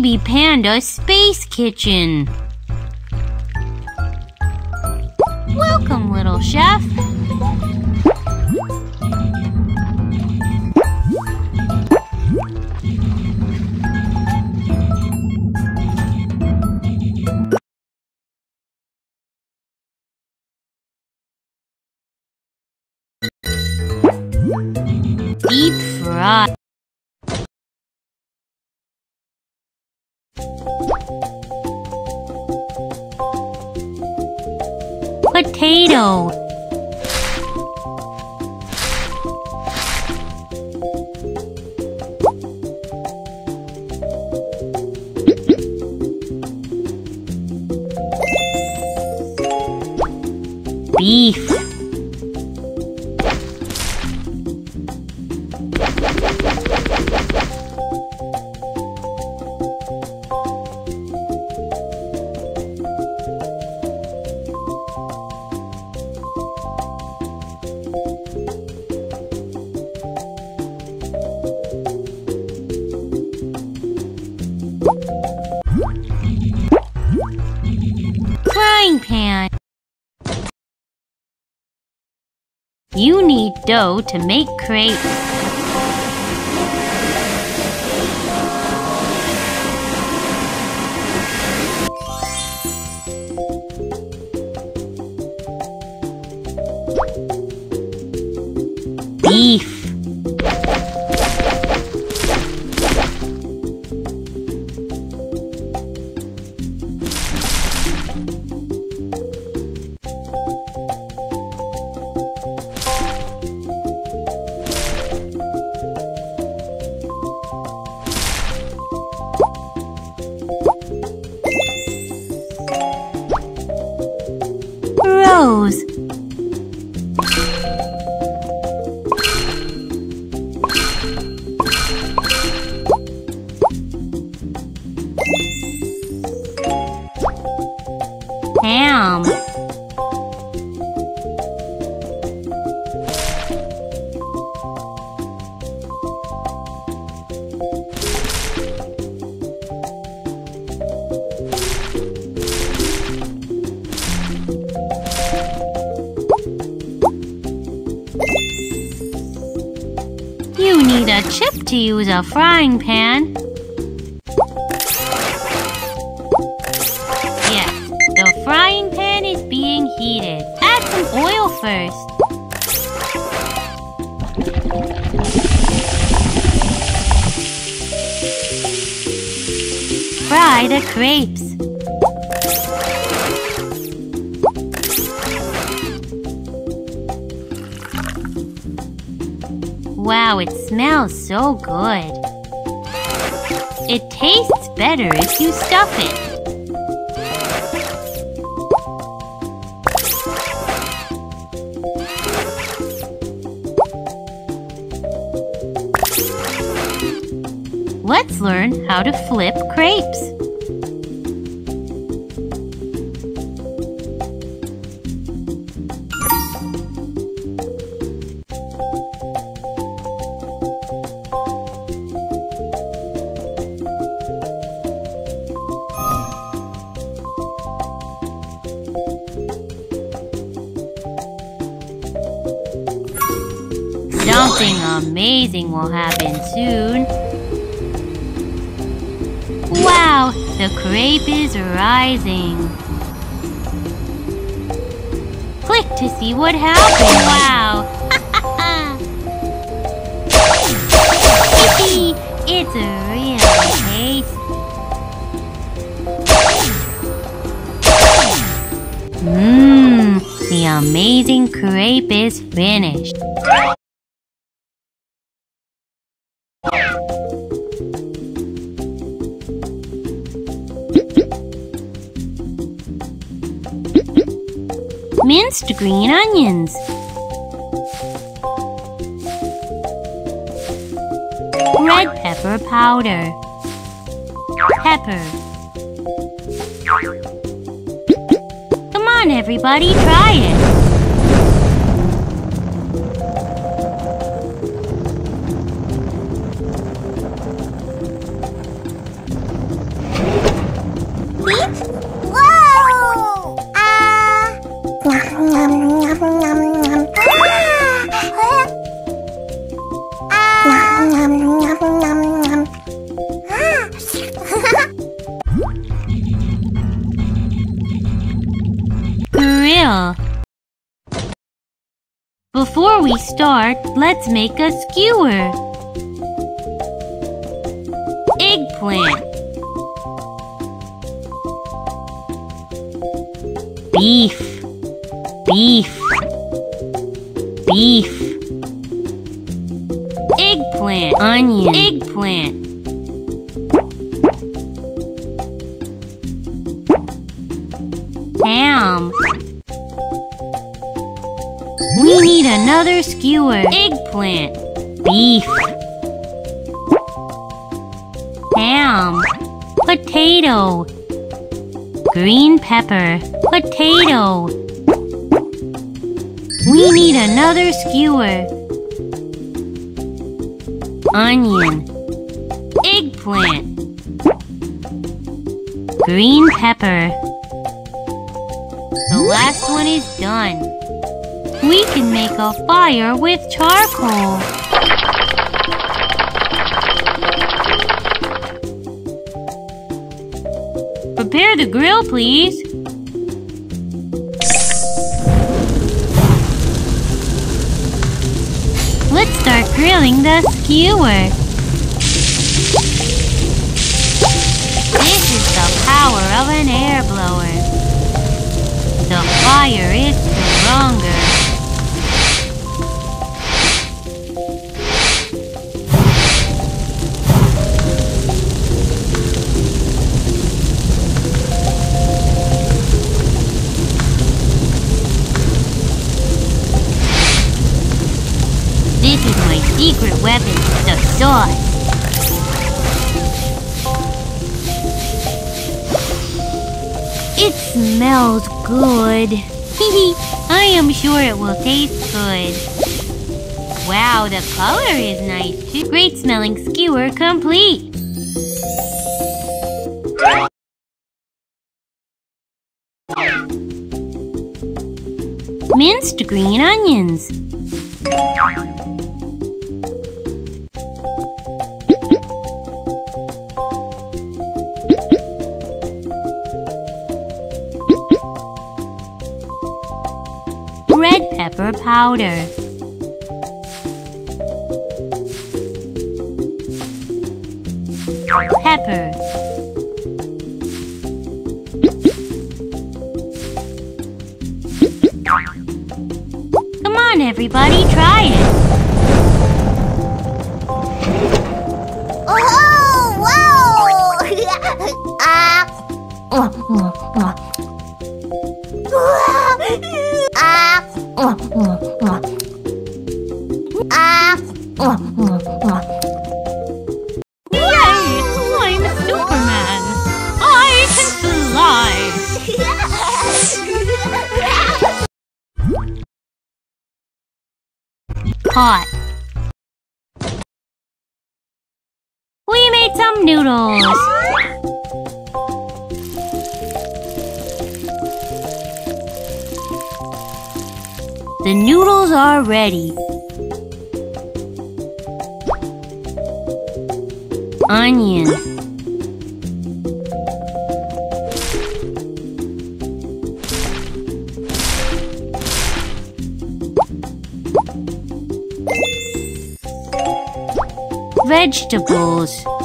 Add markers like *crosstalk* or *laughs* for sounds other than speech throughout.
Baby Panda Space Kitchen. Welcome, little chef. Deep fry. Potato. Beef. You need dough to make crepes. Use a frying pan. Yes, the frying pan is being heated. Add some oil first. Fry the crepes. Wow, it smells so good. It tastes better if you stuff it. Let's learn how to flip crepes. Something amazing will happen soon. Wow, the crepe is rising. Click to see what happens. Wow. *laughs* It's really tasty. Mmm, the amazing crepe is finished. Minced green onions. Red pepper powder. Pepper. Come on, everybody, try it. Before we start, let's make a skewer. Eggplant. Beef. Beef. Beef. Eggplant. Onion. Eggplant. Ham. We need another skewer. Eggplant. Beef. Ham. Potato. Green pepper. Potato. We need another skewer. Onion. Eggplant. Green pepper. The last one is done. We can make a fire with charcoal. Prepare the grill, please. Let's start grilling the skewer. This is the power of an air blower. The fire is stronger. Smells good. *laughs* I am sure it will taste good. Wow, the color is nice too. Great smelling skewer complete. Minced green onions. Powder. Pepper. Come on, everybody, try it. Oh, wow! *laughs* ah. Ah. Yay! I'm Superman. I can fly. Hot. The noodles are ready. Onion. Vegetables.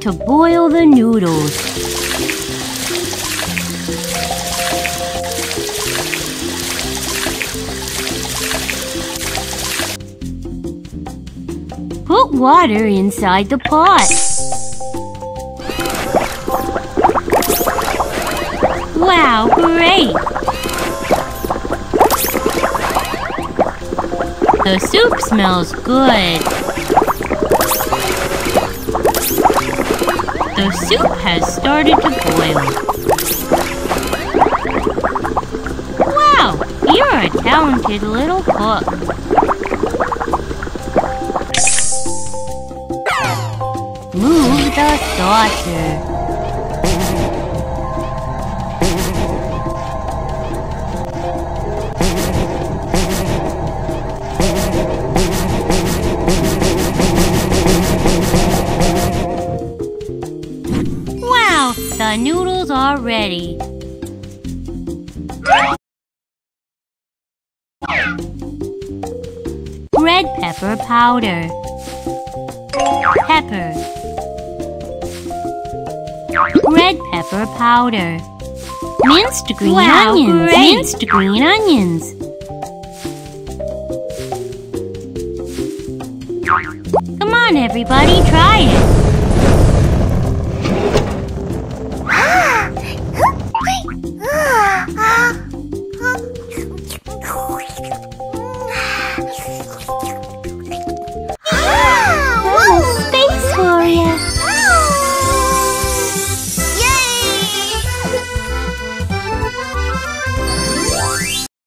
To boil the noodles. Put water inside the pot. Wow, great! The soup smells good. The soup has started to boil. Wow, you're a talented little cook. Move the saucer. The noodles are ready. Red pepper powder. Pepper. Red pepper powder. Minced green Wow, onions. great. Minced green onions. Come on, everybody, try it.